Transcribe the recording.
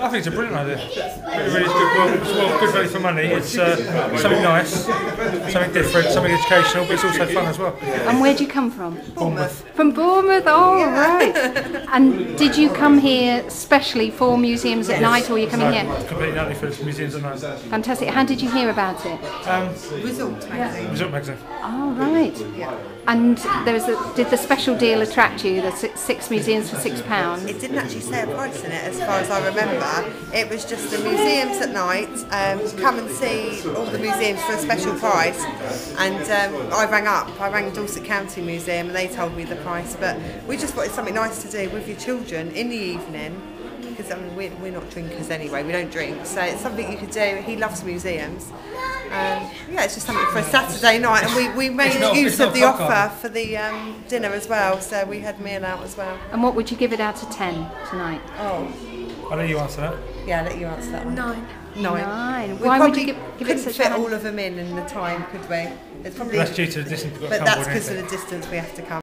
I think it's a brilliant idea. It really is good. Well, it's well, good value for money. It's uh, something nice, something different, something educational, but it's also fun as well. And where do you come from? Bournemouth. From Bournemouth, oh right. And did you come here specially for museums at night, or are you coming here? Completely only for the museums at night. Fantastic. How did you hear about it? Um, Result magazine. Result magazine. Oh right. And there was a, did the special deal attract you? The six, six museums for six pounds. It didn't actually say a price in it, as far as I remember. It was just the museums at night. Um, come and see all the museums for a special price. And um, I rang up. I rang Dorset County Museum, and they told me the price. But we just wanted something nice to do with your children in the evening. Because I mean, we're, we're not drinkers anyway. We don't drink, so it's something you could do. He loves museums. Um, yeah, it's just something for a Saturday night, and we, we made not- use of the cock offer up. for the um, dinner as well. So we had meal out as well. And what would you give it out of ten tonight? Oh, I'll let you answer that. yeah, I'll let you answer that one. Nine. Nine. Nine. We Why would you give, give it couldn't such fit a all of them in in the time, could we? It's probably, That's due to the distance we've got but to that's because of the distance we have to come.